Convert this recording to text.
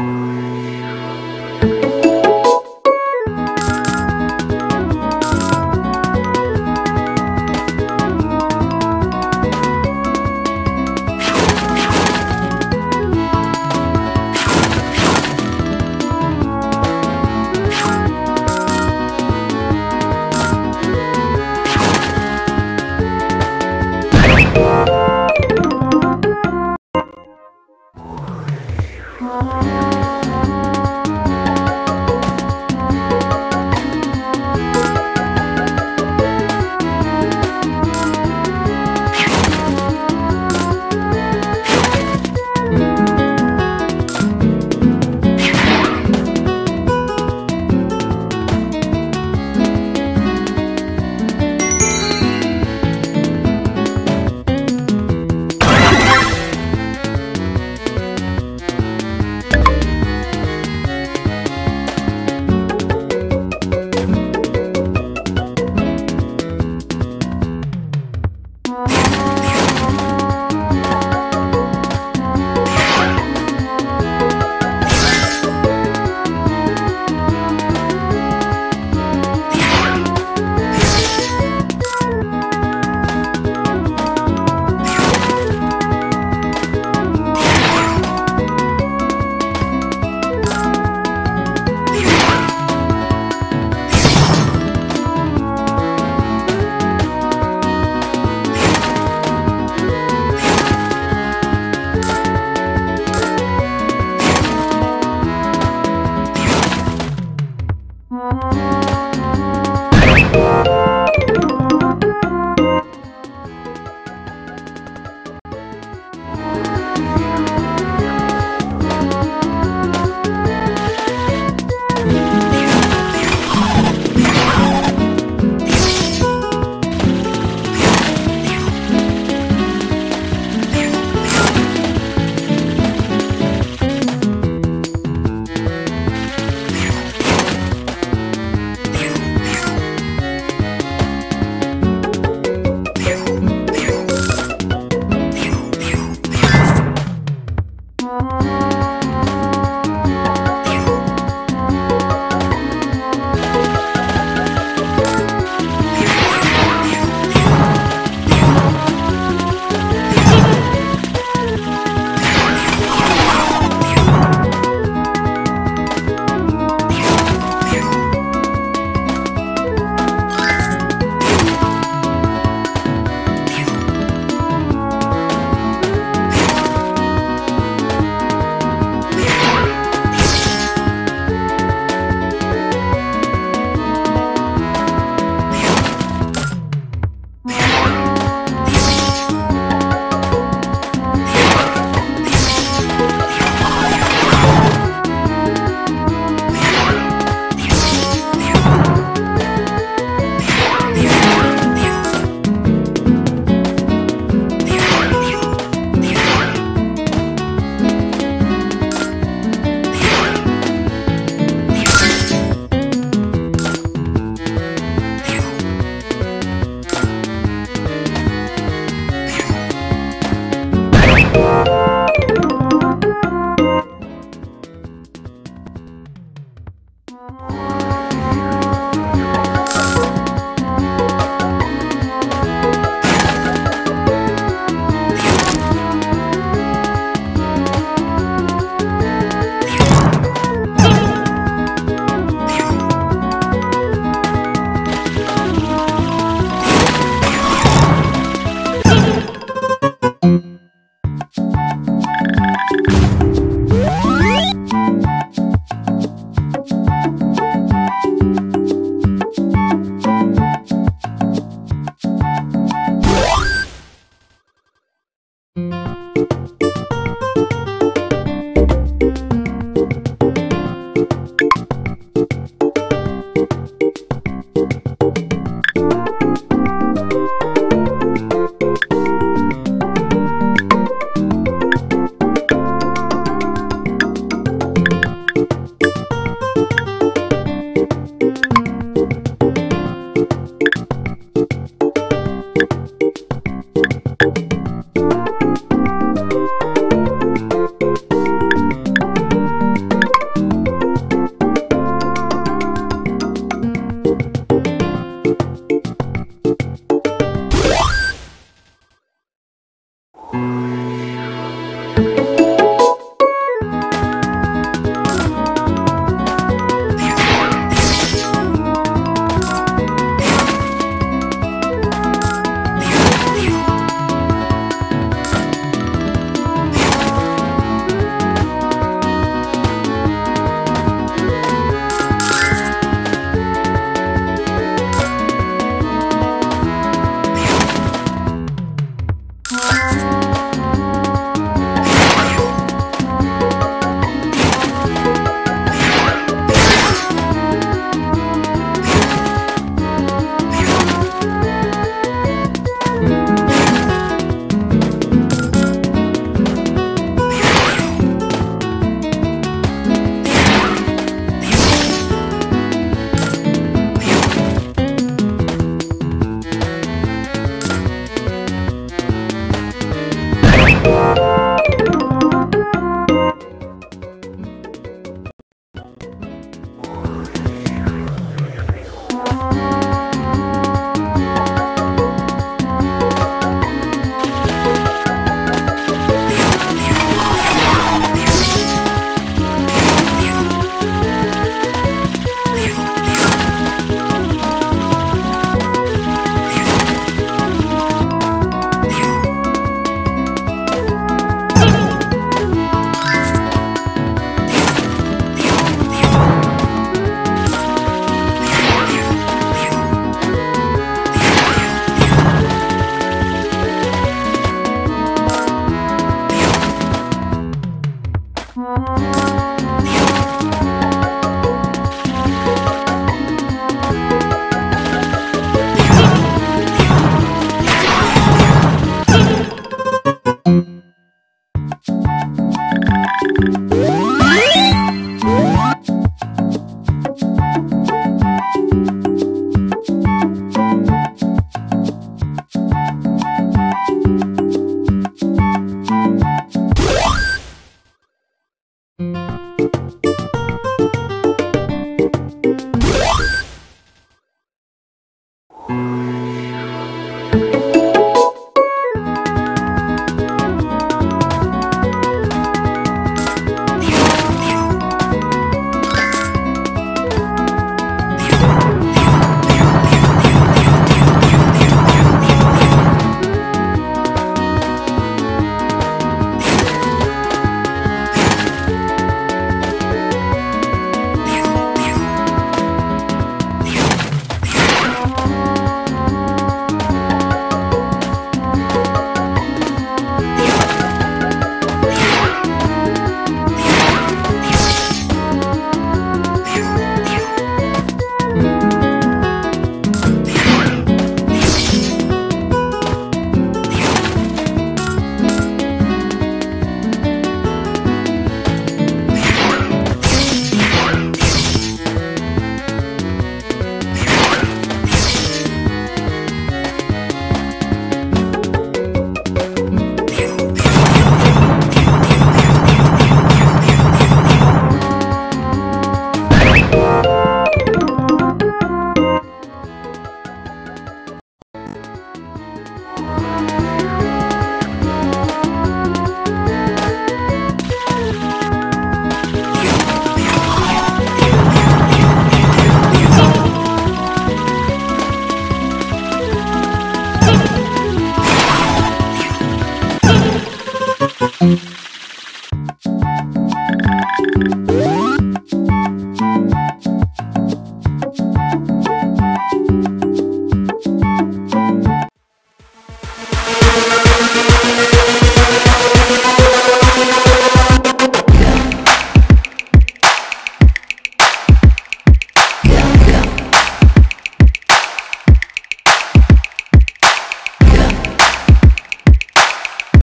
Mm-hmm.